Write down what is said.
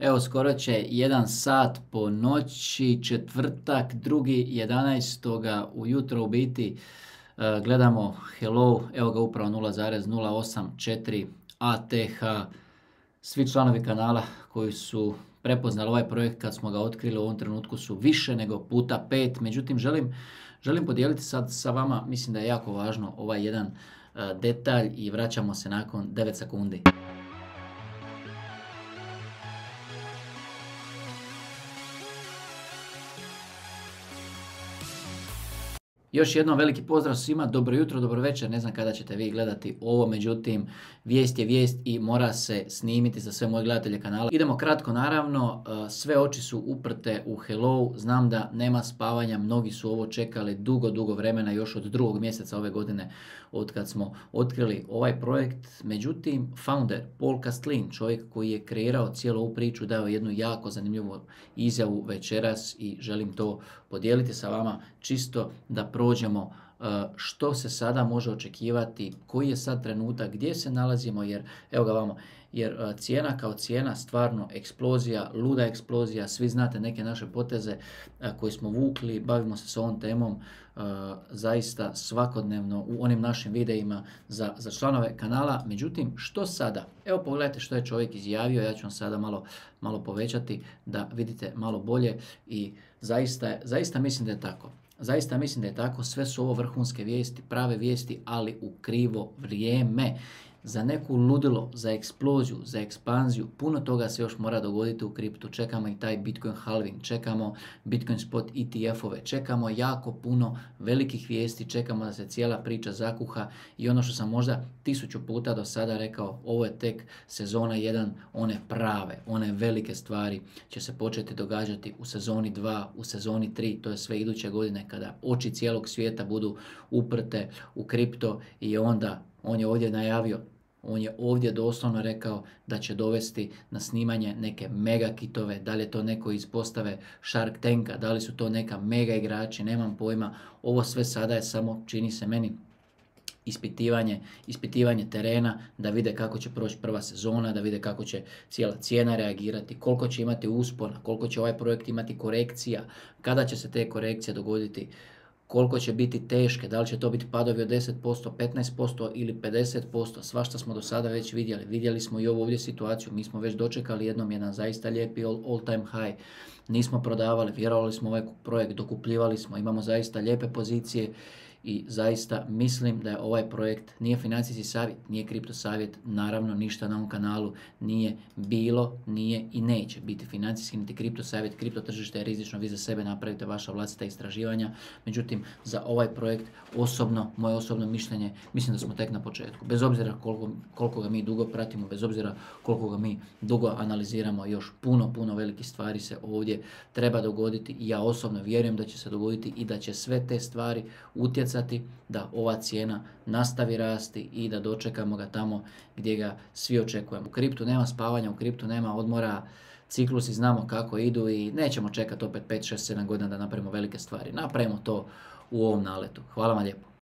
Evo skoro će jedan sat po noći, četvrtak, drugi 11. ujutro u biti e, gledamo Hello, evo ga upravo 0,084 ATH. Svi članovi kanala koji su prepoznali ovaj projekt kad smo ga otkrili u ovom trenutku su više nego puta pet. Međutim, želim, želim podijeliti sad sa vama, mislim da je jako važno ovaj jedan e, detalj i vraćamo se nakon 9 sekundi. Još jednom veliki pozdrav svima, dobro jutro, dobro večer, ne znam kada ćete vi gledati ovo, međutim vijest je vijest i mora se snimiti za sve moje gledatelje kanala. Idemo kratko naravno, e, sve oči su uprte u Hello, znam da nema spavanja, mnogi su ovo čekali dugo, dugo vremena, još od drugog mjeseca ove godine od kad smo otkrili ovaj projekt. Međutim, founder Paul Kastlin, čovjek koji je kreirao cijelu ovu priču, dao jednu jako zanimljivu izjavu večeras i želim to podijeliti sa vama čisto da prođemo što se sada može očekivati, koji je sad trenutak, gdje se nalazimo, jer evo ga vamo, jer e, cijena kao cijena, stvarno eksplozija, luda eksplozija, svi znate neke naše poteze e, koje smo vukli, bavimo se s ovom temom zaista svakodnevno u onim našim videima za, za članove kanala. Međutim, što sada? Evo pogledajte što je čovjek izjavio, ja ću vam sada malo, malo povećati da vidite malo bolje i zaista, zaista mislim da je tako. Zaista mislim da je tako, sve su ovo vrhunske vijesti, prave vijesti, ali u krivo vrijeme za neku ludilo, za eksploziju, za ekspanziju, puno toga se još mora dogoditi u kriptu. Čekamo i taj Bitcoin halving, čekamo Bitcoin spot ETF-ove, čekamo jako puno velikih vijesti, čekamo da se cijela priča zakuha i ono što sam možda tisuću puta do sada rekao, ovo je tek sezona 1, one prave, one velike stvari će se početi događati u sezoni 2, u sezoni 3, to je sve iduće godine kada oči cijelog svijeta budu uprte u kripto i onda on je ovdje najavio, on je ovdje doslovno rekao da će dovesti na snimanje neke mega kitove, da li je to neko iz postave Shark Tanka, da li su to neka mega igrači, nemam pojma. Ovo sve sada je samo, čini se meni, ispitivanje, ispitivanje terena, da vide kako će proći prva sezona, da vide kako će cijela cijena reagirati, koliko će imati uspona, koliko će ovaj projekt imati korekcija, kada će se te korekcije dogoditi koliko će biti teške, da li će to biti padovi od 10%, 15% ili 50%, svašta smo do sada već vidjeli. Vidjeli smo i ovu ovdje situaciju, mi smo već dočekali jednom jedan zaista lijepi all, time high, nismo prodavali, vjerovali smo ovaj projekt, dokupljivali smo, imamo zaista lijepe pozicije i zaista mislim da je ovaj projekt nije financijski savjet, nije kripto savjet, naravno ništa na ovom kanalu nije bilo, nije i neće biti financijski niti kripto savjet, kripto tržište je rizično, vi za sebe napravite vaša vlastita istraživanja, međutim za ovaj projekt osobno, moje osobno mišljenje, mislim da smo tek na početku, bez obzira koliko, koliko ga mi dugo pratimo, bez obzira koliko ga mi dugo analiziramo, još puno, puno velikih stvari se ovdje treba dogoditi. Ja osobno vjerujem da će se dogoditi i da će sve te stvari utjecati utjecati da ova cijena nastavi rasti i da dočekamo ga tamo gdje ga svi očekujemo. U kriptu nema spavanja, u kriptu nema odmora, ciklusi znamo kako idu i nećemo čekati opet 5, 6, 7 godina da napravimo velike stvari. Napravimo to u ovom naletu. Hvala vam lijepo.